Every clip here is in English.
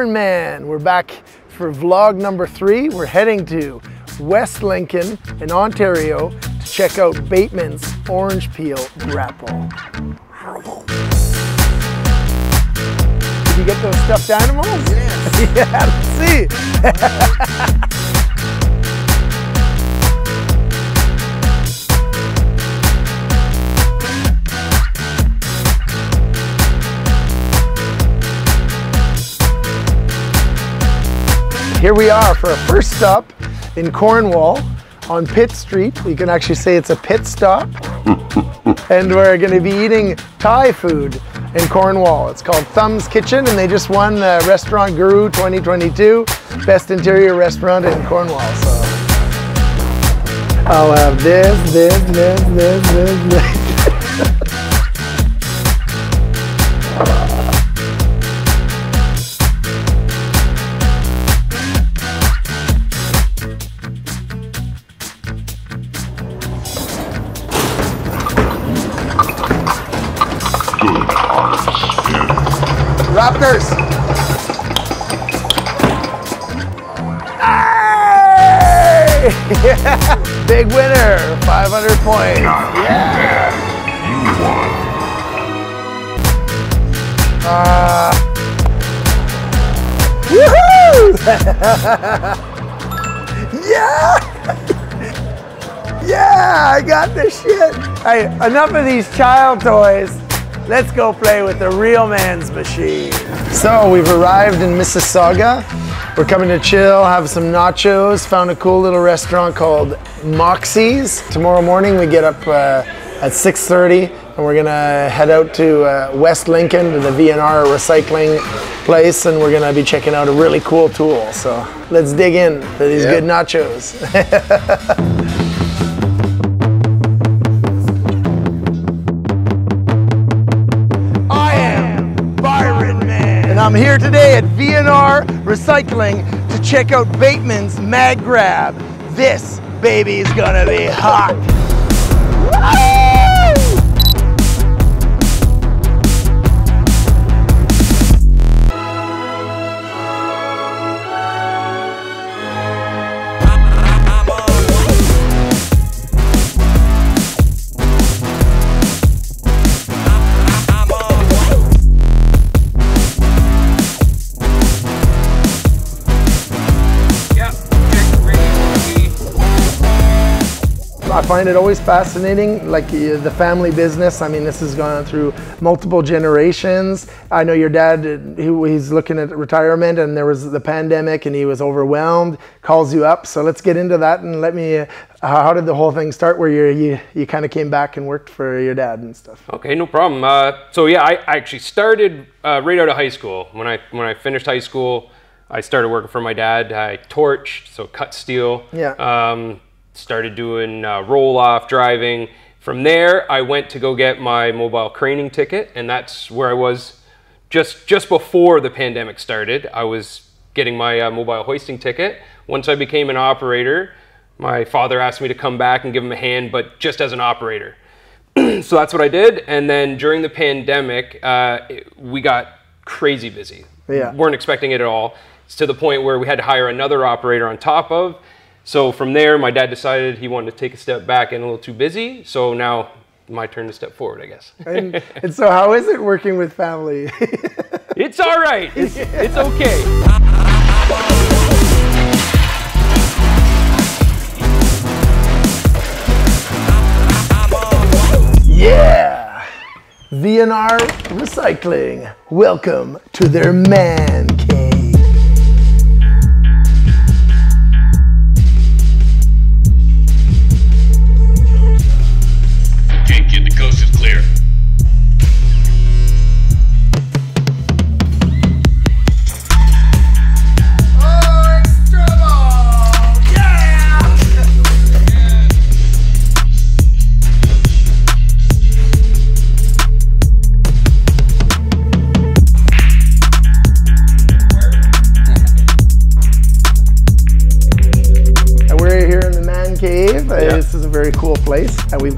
Byron Man. We're back for vlog number three. We're heading to West Lincoln in Ontario to check out Bateman's Orange Peel Grapple. Did you get those stuffed animals? Yes. yeah, let's see. Here we are for a first stop in Cornwall on Pitt Street. You can actually say it's a pit stop. and we're going to be eating Thai food in Cornwall. It's called Thumb's Kitchen and they just won uh, Restaurant Guru 2022 Best Interior Restaurant in Cornwall. So I'll have this, this, this, this, this, this. 500 points. Yeah! You won. Uh, woohoo! yeah! yeah, I got this shit. Hey, enough of these child toys. Let's go play with the real man's machine. So we've arrived in Mississauga. We're coming to chill, have some nachos. Found a cool little restaurant called Moxie's. Tomorrow morning we get up uh, at 6.30 and we're gonna head out to uh, West Lincoln to the V&R recycling place and we're gonna be checking out a really cool tool. So let's dig in to these Yep. good nachos. I'm here today at V&R Recycling to check out Bateman's Mag Grab. This baby is gonna be hot. Find it always fascinating, like uh, the family business. I mean, this has gone through multiple generations. I know your dad, he's looking at retirement and there was the pandemic and he was overwhelmed, calls you up. So let's get into that and let me, uh, how did the whole thing start where you, you, you kind of came back and worked for your dad and stuff? Okay, no problem. Uh, so yeah, I, I actually started uh, right out of high school. When I when I finished high school, I started working for my dad. I torched, so cut steel. Yeah. Um, started doing uh, roll off driving. From there, I went to go get my mobile craning ticket, and that's where I was just just before the pandemic started. I was getting my uh, mobile hoisting ticket. Once I became an operator, my father asked me to come back and give him a hand, but just as an operator so that's what I did. And then during the pandemic, uh, it- we got crazy busy. Yeah. weren't expecting it at all. It's to the point where we had to hire another operator on top of. So from there, my dad decided he wanted to take a step back and a little too busy. So now my turn to step forward, I guess. And, and so how is it working with family? it's all right. It's, it's okay. Yeah! V&R Recycling. Welcome to their man cave.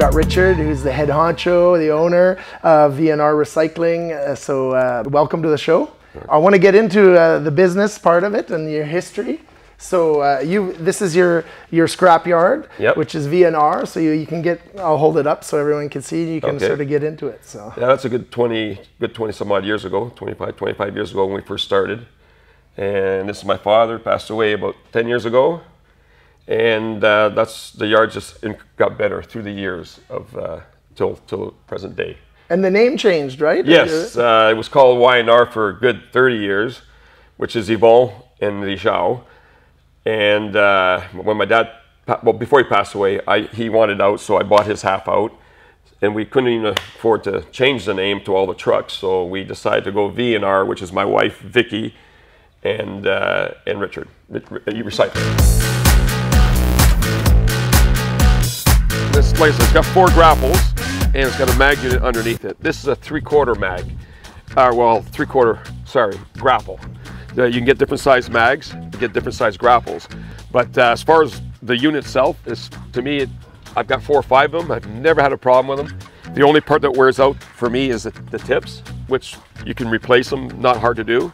Got Richard, who's the head honcho, the owner of V&R Recycling. Uh, so uh, welcome to the show. I want to get into uh, the business part of it and your history. So uh, you, this is your your scrap yard, Yep. which is V&R. So you, you can get. I'll hold it up so everyone can see. You can Okay. sort of get into it. So Yeah, that's a good 20, good 20 some odd years ago, 25, 25 years ago when we first started. And this is my father, passed away about 10 years ago. And uh, that's, the yard just got better through the years of, uh, till, till present day. and the name changed, right? Yes, uh, it was called Y&R for a good 30 years, which is Yvon and Rijau. And uh, when my dad, well, before he passed away, I, he wanted out, so I bought his half out. And we couldn't even afford to change the name to all the trucks, so we decided to go V&R, which is my wife, Vicky, and, uh, and Richard, Ri- Ri- place has got four grapples and it's got a mag unit underneath it. This is a three-quarter mag, uh, well, three-quarter, sorry, grapple. Uh, you can get different size mags, get different size grapples. But uh, as far as the unit itself, is to me, it, I've got four or five of them. I've never had a problem with them. The only part that wears out for me is the, the tips, which you can replace them, not hard to do.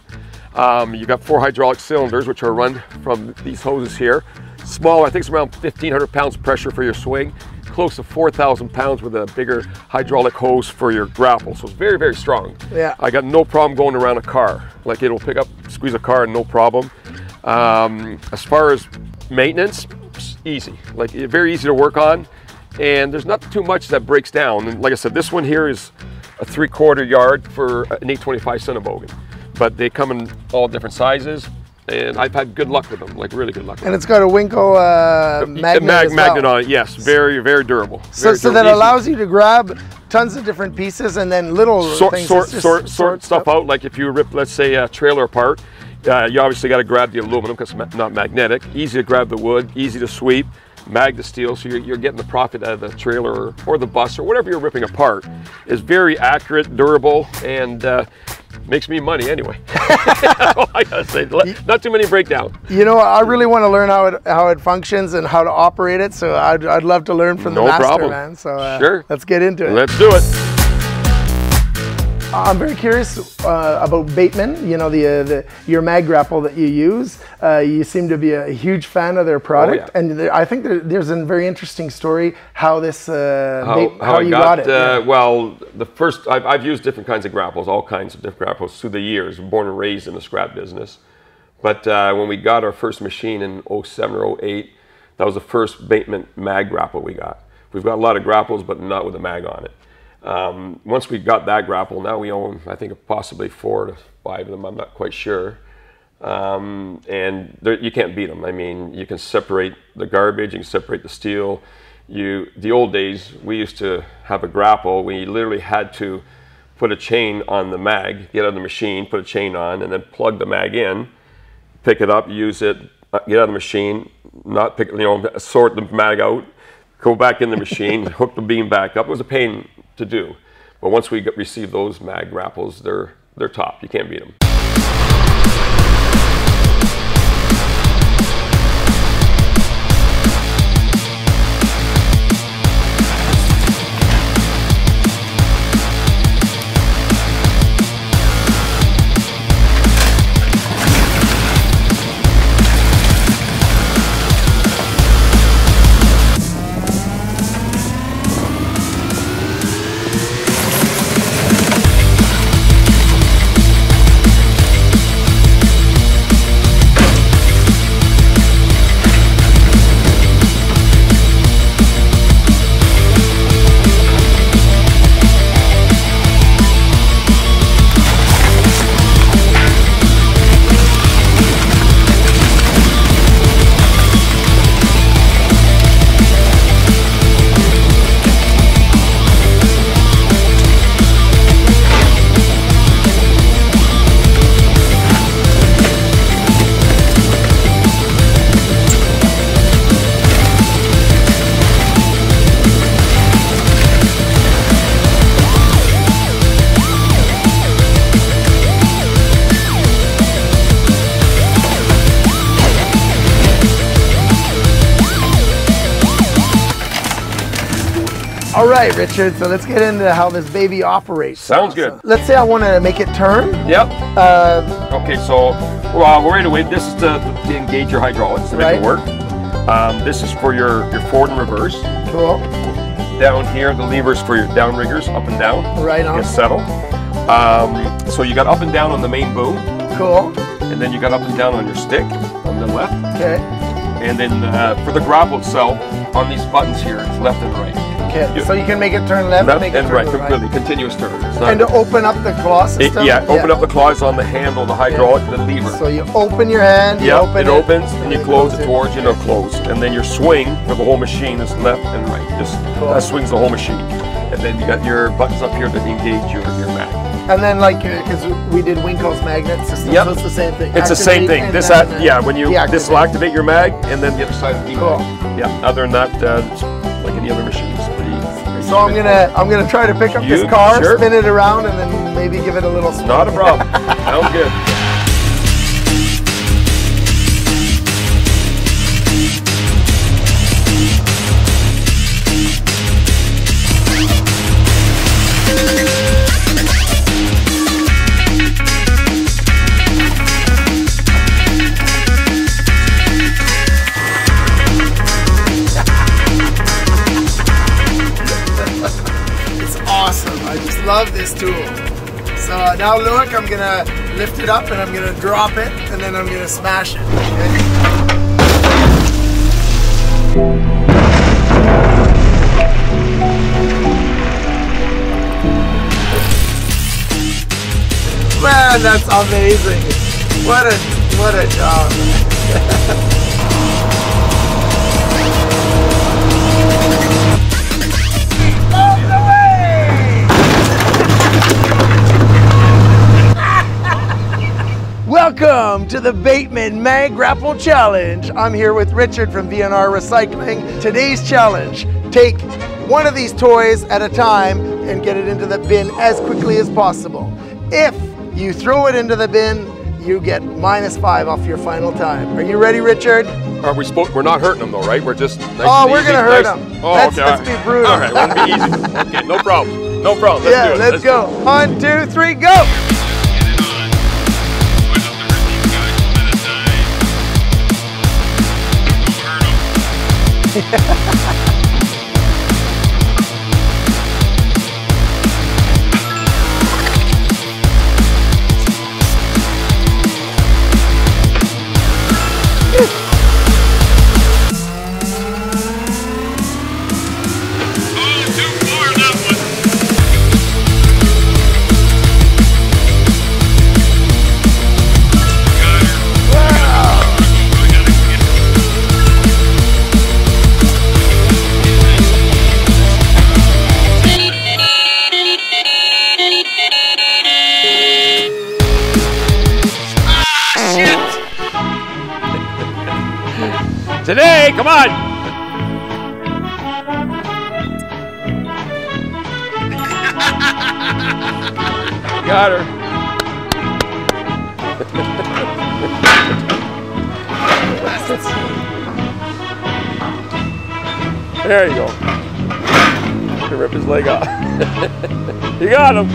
Um, you got four hydraulic cylinders, which are run from these hoses here. Small, I think it's around 1,500 pounds pressure for your swing, close to 4,000 pounds with a bigger hydraulic hose for your grapple. So it's very, very strong. Yeah. I got no problem going around a car. Like it'll pick up, squeeze a car, no problem. Um, as far as maintenance, it's easy. Like very easy to work on, and there's not too much that breaks down. And like I said, this one here is a three-quarter yard for an 825 Sennebogen, but they come in all different sizes, and I've had good luck with them. Like really good luck. With And it's got a Winkle uh, magnet. A mag- well. magnet on it. Yes, very, very durable. So, Very so durable. that Easy. allows you to grab tons of different pieces and then little sort things. sort just sort sort stuff out. Like if you rip, let's say, a trailer apart, uh, you obviously got to grab the aluminum because it's not magnetic. Easy to grab the wood, easy to sweep, mag the steel, so you're, you're getting the profit out of the trailer or, or the bus or whatever you're ripping apart. Is very accurate, durable, and uh, makes me money anyway. I gotta say. Not too many breakdown. You know, I really want to learn how it how it functions and how to operate it. So I'd, I'd love to learn from the No master, problem. man. So uh, Sure. let's get into it. Let's do it. I'm very curious uh, about Bateman. You know, the, uh, the your mag grapple that you use. Uh, you seem to be a huge fan of their product, yeah. and there, I think there, there's a very interesting story how this uh, how, how I you got, got, it. Uh, yeah. Well, the first I've, I've used different kinds of grapples, all kinds of different grapples through the years. Born and raised in the scrap business, but uh, when we got our first machine in 07 or 08, that was the first Bateman mag grapple we got. We've got a lot of grapples, but not with a mag on it. Um, once we got that grapple, now we own I think possibly four to five of them. I'm not quite sure. Um, and you can't beat them. I mean, you can separate the garbage, you can separate the steel. You, the old days, we used to have a grapple. We literally had to put a chain on the mag, get out of the machine, put a chain on, and then plug the mag in, pick it up, use it, uh, get out of the machine, not pick, you know, sort the mag out, go back in the machine, hook the beam back up. It was a pain to do, but once we got, received those mag grapples, they're they're top. You can't beat them. Right, Richard. So let's get into how this baby operates. Sounds good. Let's say I want to make it turn. Yep. Uh, Okay, so well, right away, this is to, to engage your hydraulics to make Right. it work. Um, this is for your, your forward and reverse. cool. Down here, the levers for your downriggers, up and down. Right on. Get settled. Um, so you got up and down on the main boom, Cool. and then you got up and down on your stick on the left. Okay. And then uh, for the grapple itself, on these buttons here, it's left and right. Okay. You- So you can make it turn left, Left and right, to completely continuous turn. Not, And to open up the claw it- yeah, open up the claws on the handle, the hydraulic, the lever. So you open your hand. You Yeah, open it it, opens and you close it towards you, and it'll. And then your swing for the whole machine is left and right. Just Cool. that swings the whole machine. And then you got your buttons up here to engage your, your mag. And then like because we did Winkle's magnet system, Yep. so it's the same thing. It's the same thing. This, then, uh, yeah, when you deactivate. this will activate your mag, and then the other side will be Cool. Yeah. Other than that, uh, like any other machine, it's pretty. pretty So I'm gonna I'm gonna try to pick up You- this car, sure. spin it around, and then maybe give it a little spin. Not a problem. Sounds good. Love this tool. So now look, I'm gonna lift it up and I'm gonna drop it, and then I'm gonna smash it. okay? Man, that's amazing. What a what a job. Welcome to the Bateman Mag Grapple Challenge. I'm here with Richard from V&R Recycling. Today's challenge take one of these toys at a time and get it into the bin as quickly as possible. If you throw it into the bin, you get minus five off your final time. Are you ready, Richard? Are we? We're not hurting them though, right? We're just. Nice Oh, we're easy, gonna hurt nice- 'em. Oh, Let's- okay. let's be brutal. All right, be easy. Okay, no problem. No problem. Let's yeah, do it. let's do go. One, two, three, go! Oh, come on. Got her. there you go. Can rip his leg off. you got him.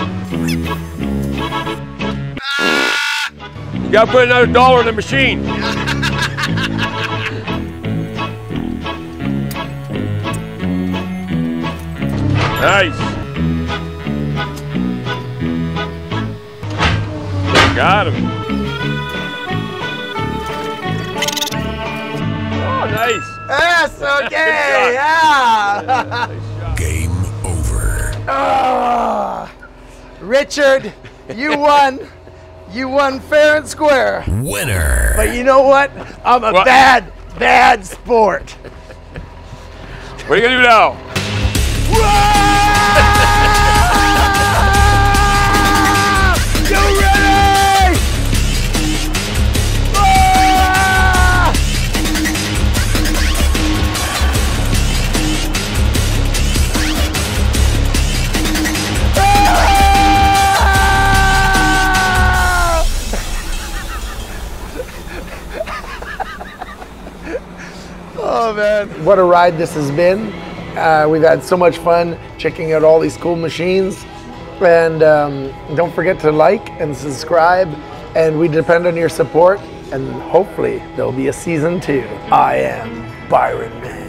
You gotta put another dollar in the machine. Nice. Got him. Oh, nice. Yes, okay, yeah. Game over. Ah, Richard, you won. You won fair and square. Winner. But you know what? I'm a What? bad, bad sport. What are you gonna do now? You what a ride this has been. Uh, we've had so much fun checking out all these cool machines. And um, don't forget to like and subscribe. And we depend on your support. And hopefully there'll be a season two. I am Byron Man.